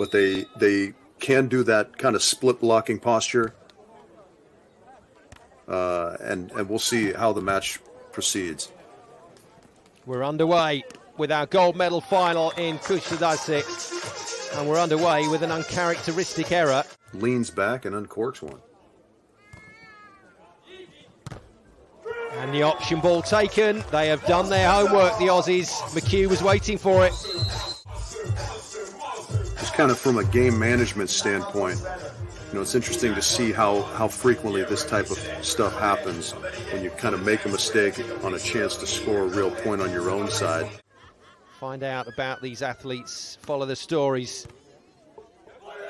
but they they can do that kind of split blocking posture. Uh, and and we'll see how the match proceeds. We're underway with our gold medal final in Kusadasi, and we're underway with an uncharacteristic error. Leans back and uncorks one. And the option ball taken. They have done their homework, the Aussies. McHugh was waiting for it. Kind of from a game management standpoint, you know, it's interesting to see how, how frequently this type of stuff happens when you kind of make a mistake on a chance to score a real point on your own side. Find out about these athletes, follow the stories.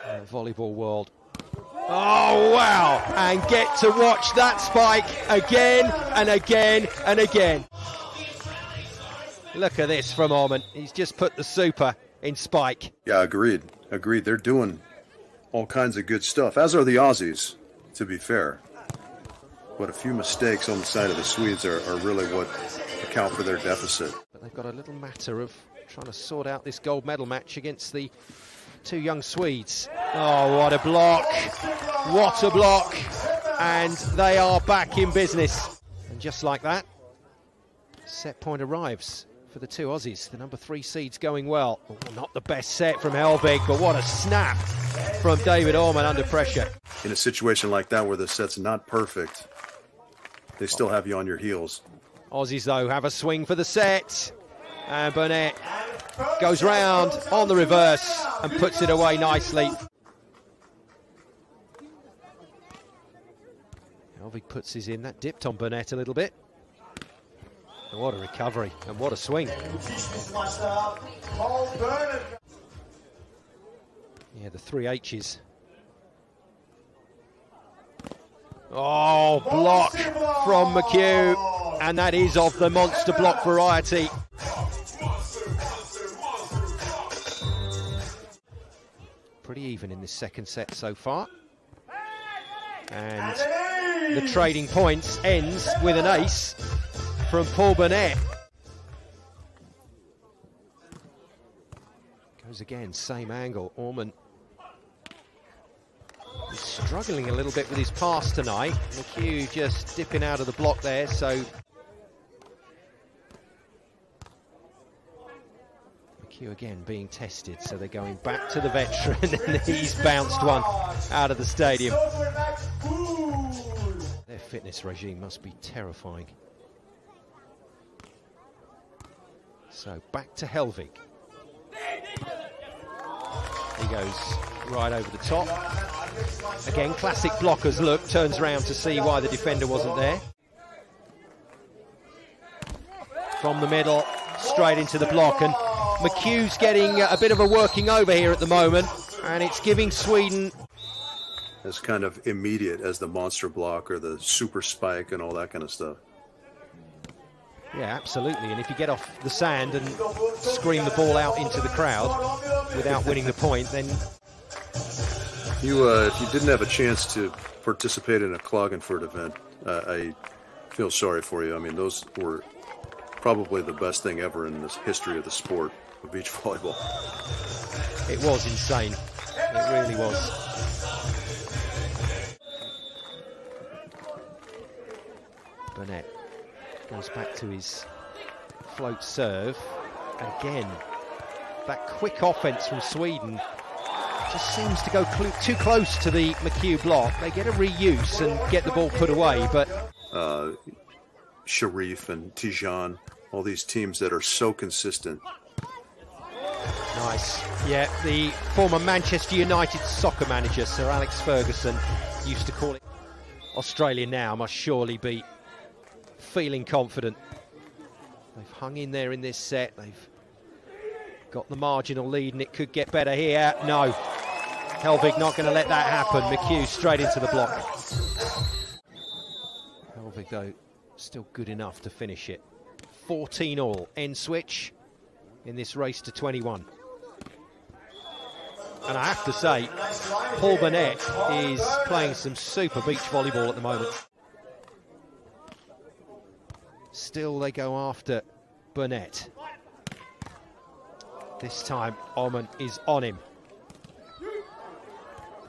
Uh, volleyball world. Oh, wow. And get to watch that spike again and again and again. Look at this from Åhman. He's just put the super in spike. Yeah, agreed. Agreed. They're doing all kinds of good stuff, as are the Aussies, to be fair. But a few mistakes on the side of the Swedes are, are really what account for their deficit. But they've got a little matter of trying to sort out this gold medal match against the two young Swedes. Oh, what a block! What a block! And they are back in business. And just like that, set point arrives for the two Aussies. The number three seeds going well. Oh, not the best set from Hellvig, but what a snap from David Åhman under pressure. In a situation like that where the set's not perfect, they still have you on your heels. Aussies, though, have a swing for the set. And Burnett goes round on the reverse and puts it away nicely. Hellvig puts his in. That dipped on Burnett a little bit. And what a recovery and what a swing. Yeah, the three H's. Oh, block from McHugh, and that is of the monster block variety. Pretty even in this second set so far. And the trading points ends with an ace from Paul Burnett. Goes again, same angle. Åhman is struggling a little bit with his pass tonight. McHugh just dipping out of the block there, so McHugh again being tested, so they're going back to the veteran, and he's bounced one out of the stadium. Their fitness regime must be terrifying. So back to Hellvig. He goes right over the top. Again, classic blockers look, turns around to see why the defender wasn't there. From the middle, straight into the block, and McHugh's getting a bit of a working over here at the moment, and it's giving Sweden as kind of immediate as the monster block or the super spike and all that kind of stuff. Yeah, absolutely. And if you get off the sand and scream the ball out into the crowd without winning the point, then you, uh, if you didn't have a chance to participate in a Klagenfurt event, uh, I feel sorry for you. I mean, those were probably the best thing ever in the history of the sport of beach volleyball. It was insane. It really was. Burnett goes back to his float serve. Again, that quick offence from Sweden just seems to go cl too close to the McHugh block. They get a reuse and get the ball put away, but... Uh, Cherif and Tijan, all these teams that are so consistent. Nice. Yeah, the former Manchester United soccer manager, Sir Alex Ferguson, used to call it Australia now must surely be feeling confident. They've hung in there in this set. They've got the marginal lead and it could get better here. No. Hellvig not going to let that happen. McHugh straight into the block. Hellvig, though, still good enough to finish it. 14 all. End switch in this race to 21. And I have to say, Paul Burnett is playing some super beach volleyball at the moment. Still they go after Burnett. This time Åhman is on him.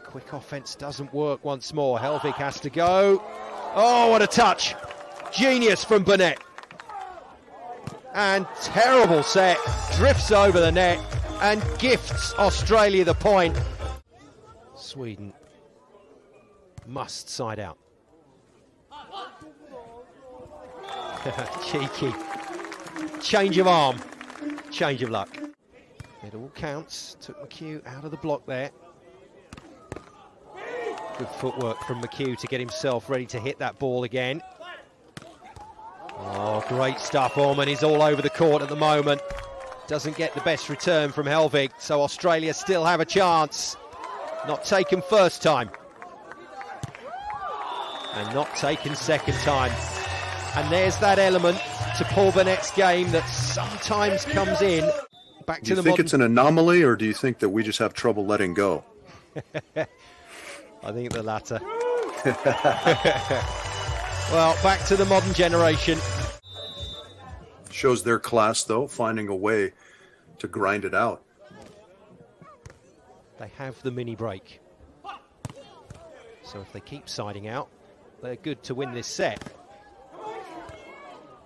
quick offence doesn't work once more. Hellvig has to go. Oh, what a touch! Genius from Burnett. And terrible set. Drifts over the net and gifts Australia the point. Sweden must side out. Cheeky. Change of arm. Change of luck. It all counts. Took McHugh out of the block there. Good footwork from McHugh to get himself ready to hit that ball again. Oh, great stuff. Åhman is all over the court at the moment. Doesn't get the best return from Hellvig, so Australia still have a chance. Not taken first time. And not taken second time. And there's that element to Paul Burnett's game that sometimes comes in. Back do to you the think modern... it's an anomaly, or do you think that we just have trouble letting go? I think the latter. well, back to the modern generation. Shows their class, though, finding a way to grind it out. They have the mini break. So if they keep siding out, they're good to win this set.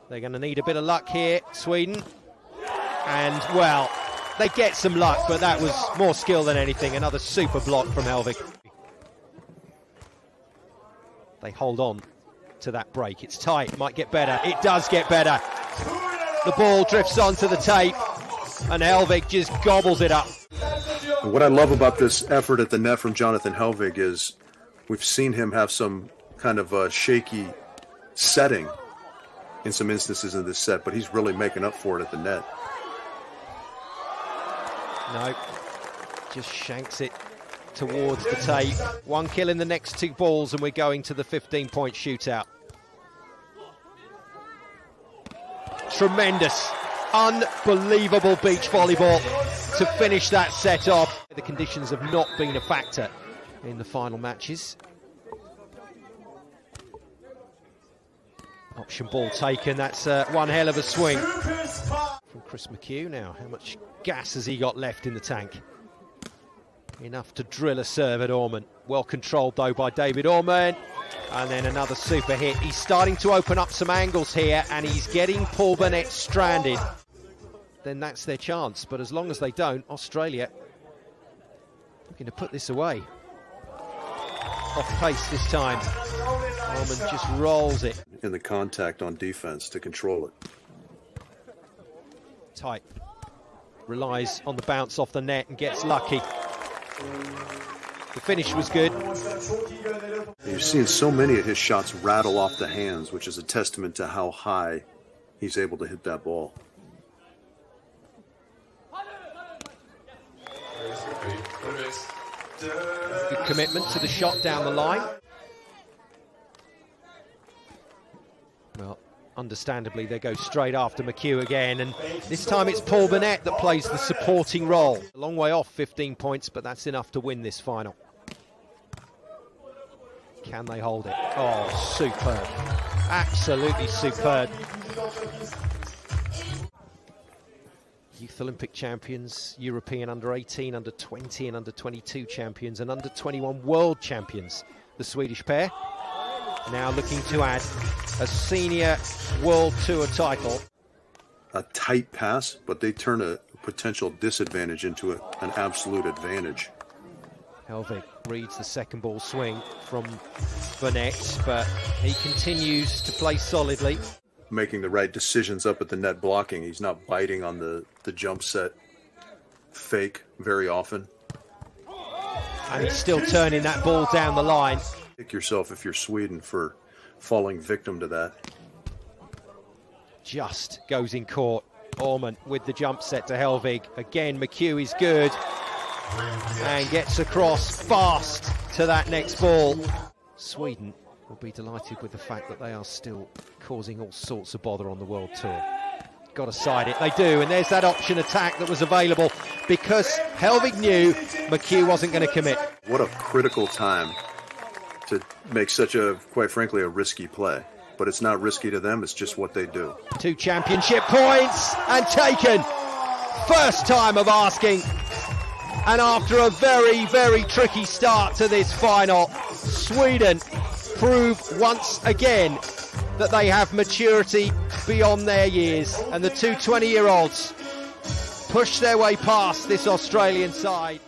They're going to need a bit of luck here, Sweden. And, well, they get some luck, but that was more skill than anything. Another super block from Hellvig. They hold on to that break. It's tight, might get better. It does get better. The ball drifts onto the tape, and Hellvig just gobbles it up. What I love about this effort at the net from Jonathan Hellvig is we've seen him have some kind of a shaky setting in some instances in this set, but he's really making up for it at the net. No, just shanks it towards the tape. One kill in the next two balls, and we're going to the 15 point shootout. Tremendous, unbelievable beach volleyball to finish that set off. The conditions have not been a factor in the final matches. Option ball taken, that's uh, one hell of a swing from Chris McHugh now. How much gas has he got left in the tank? Enough to drill a serve at Åhman. Well controlled though by David Åhman. And then another super hit. He's starting to open up some angles here and he's getting Paul Burnett stranded. Then that's their chance. But as long as they don't, Australia looking to put this away. Off pace this time. Åhman just rolls it. In the contact on defense to control it. Tight. Relies on the bounce off the net and gets lucky. The finish was good. You're seeing so many of his shots rattle off the hands, which is a testament to how high he's able to hit that ball. Good commitment to the shot down the line. Well, understandably, they go straight after McHugh again, and this time it's Paul Burnett that plays the supporting role. A long way off 15 points, but that's enough to win this final. Can they hold it? Oh, superb. Absolutely superb. Youth Olympic champions, European under 18, under 20, and under 22 champions, and under 21 world champions, the Swedish pair. Now looking to add a senior world tour title. A tight pass, but they turn a potential disadvantage into a, an absolute advantage. Hellvig reads the second ball swing from Burnett, but he continues to play solidly. Making the right decisions up at the net blocking. He's not biting on the, the jump set fake very often. And he's still turning that ball down the line. Kick yourself if you're Sweden for falling victim to that. Just goes in court. Åhman with the jump set to Hellvig. Again, McHugh is good and gets across fast to that next ball. Sweden will be delighted with the fact that they are still causing all sorts of bother on the World Tour. Got to side it. They do, and there's that option attack that was available because Hellvig knew McHugh wasn't going to commit. What a critical time to make such a, quite frankly, a risky play. But it's not risky to them, it's just what they do. Two championship points and taken. First time of asking And after a very, very tricky start to this final, Sweden prove once again that they have maturity beyond their years. And the two 20 year olds push their way past this Australian side.